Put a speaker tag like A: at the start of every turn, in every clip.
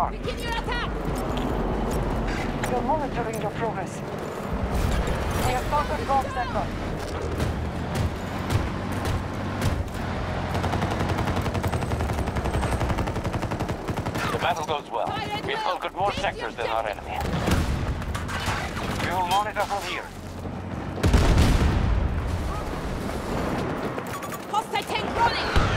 A: Echo 1.
B: Begin your attack!
A: We're monitoring your progress. We have conquered Golf Sector.
C: The battle goes well. We've conquered more sectors than our enemy.
A: We will monitor from here.
B: Hostile tank running!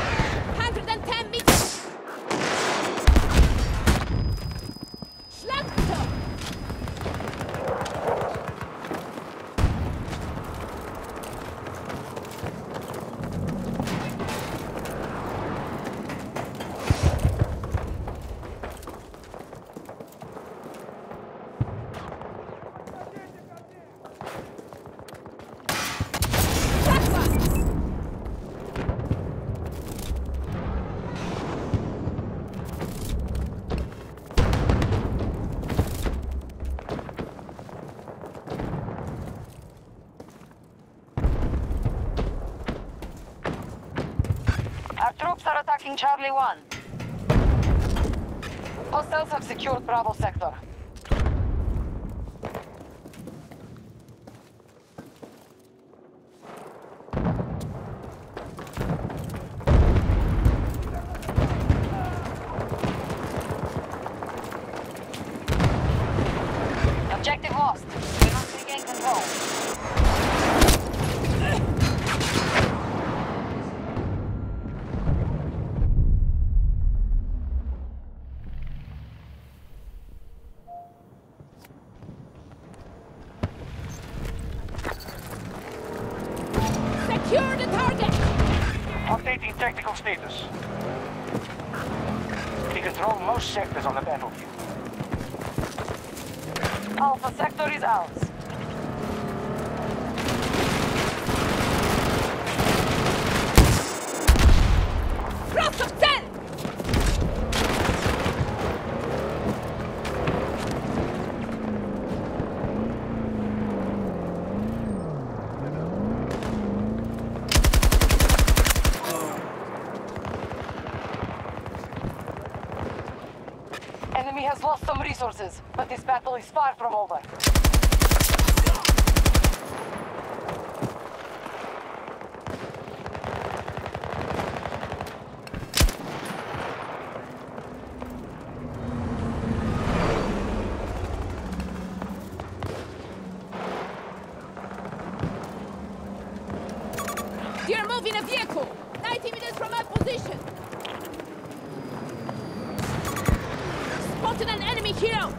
A: Attacking Charlie 1. Hostiles have secured Bravo Sector. Technical status. We control most sectors on the battlefield. Alpha sector is ours. Enemy has lost some resources, but this battle is far from over.
B: You're moving a vehicle! 90 meters from my position! Spotted an enemy hero!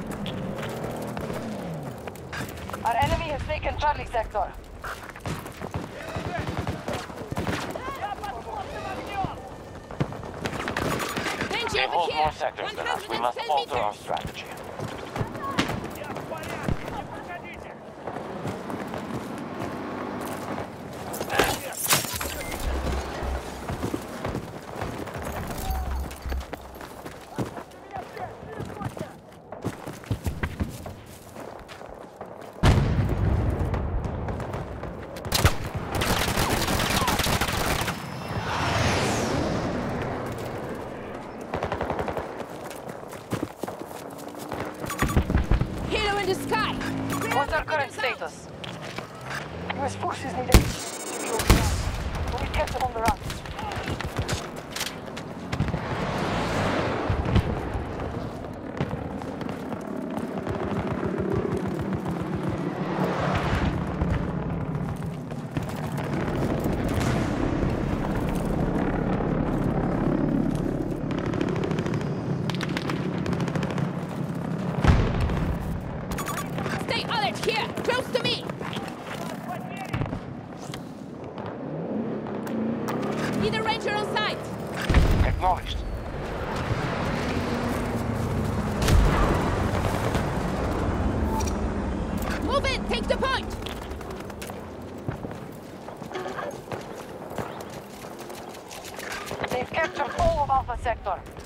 A: Our enemy has taken Charlie sector.
B: Danger
C: They
B: over
C: hold
B: here!
C: more sectors than us. We must alter our strategy.
A: What's current status? Need a
B: ranger on site!
A: Acknowledged.
B: Move in! Take the point!
A: They've captured all of Alpha Sector.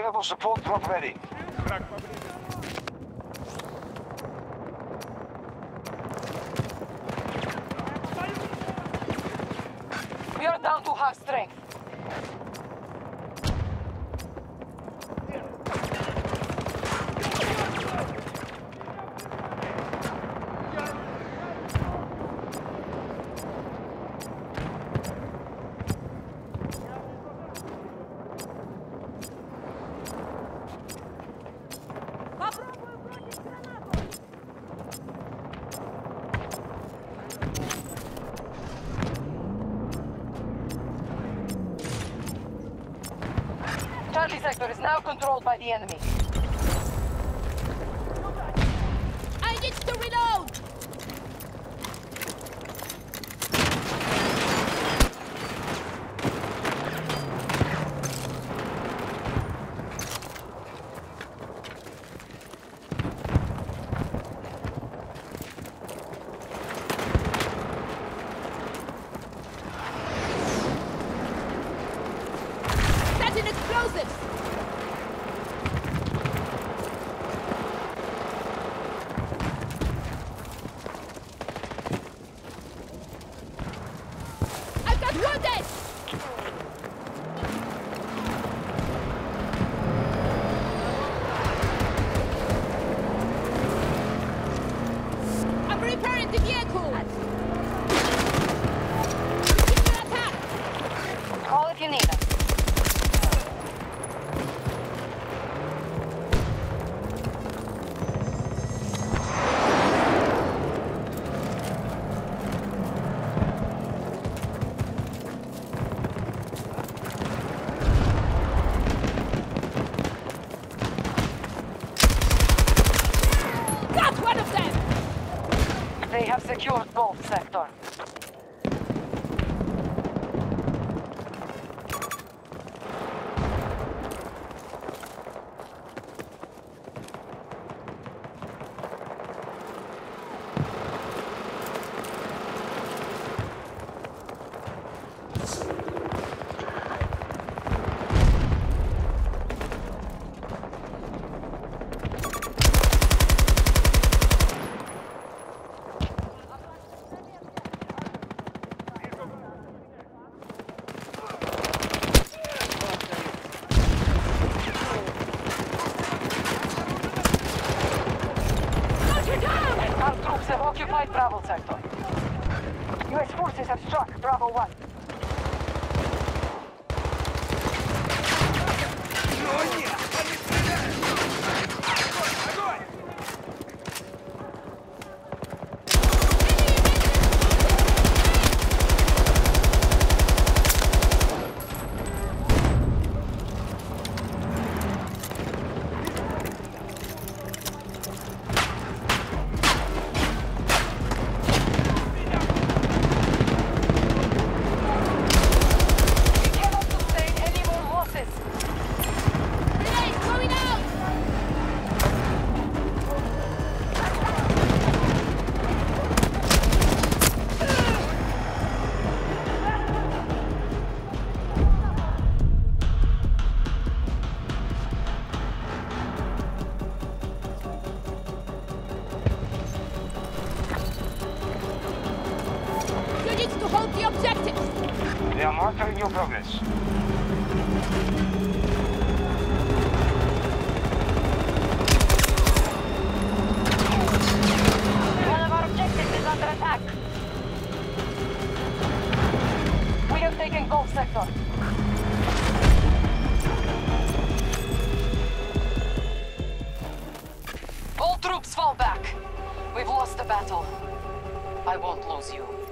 C: Bravo support drop ready.
A: We are down to half strength. Sector is now controlled by the enemy. They
C: are monitoring your progress.
A: One of our objectives is under attack. We have taken Golf sector. All troops fall back. We've lost the battle. I won't lose you.